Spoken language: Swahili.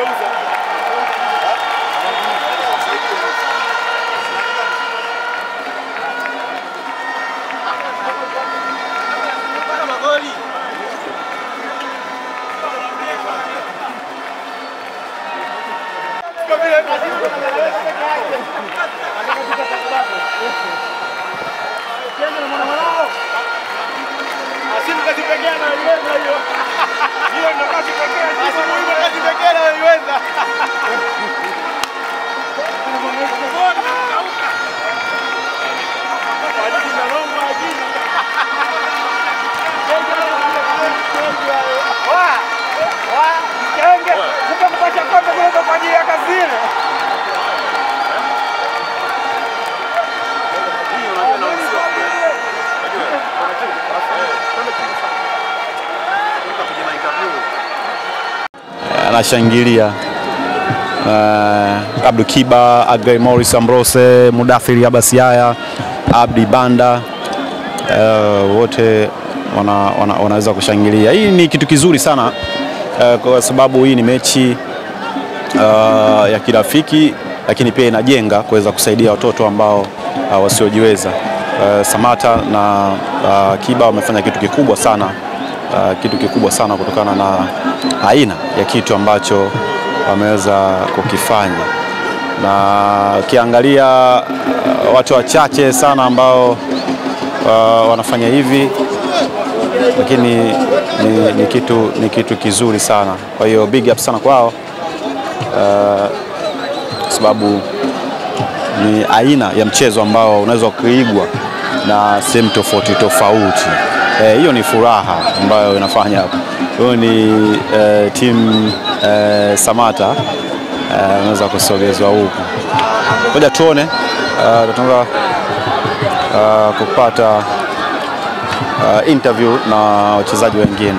Chegamos aqui. Haciendo que se peguean al verlo yo. Anashangilia uh, Abdu Kiba, Agrey Morris Ambrose, Mudathiri Abasiaya, Abdi Banda uh, wote wana, wana, wanaweza kushangilia. Hii ni kitu kizuri sana uh, kwa sababu hii ni mechi uh, ya kirafiki lakini pia inajenga kuweza kusaidia watoto ambao uh, wasiojiweza. Uh, Samata na uh, Kiba wamefanya kitu kikubwa sana uh, kitu kikubwa sana kutokana na aina ya kitu ambacho wameweza kukifanya, na ukiangalia uh, watu wachache sana ambao uh, wanafanya hivi, lakini ni, ni, kitu, ni kitu kizuri sana. Kwa hiyo big up sana kwao uh, sababu ni aina ya mchezo ambao unaweza kuigwa na sehemu tofauti tofauti. Eh, hiyo ni furaha ambayo inafanya. Huyo ni eh, timu eh, Samata eh, unaweza kusogezwa huku. Ngoja tuone uh, kupata interview na wachezaji wengine.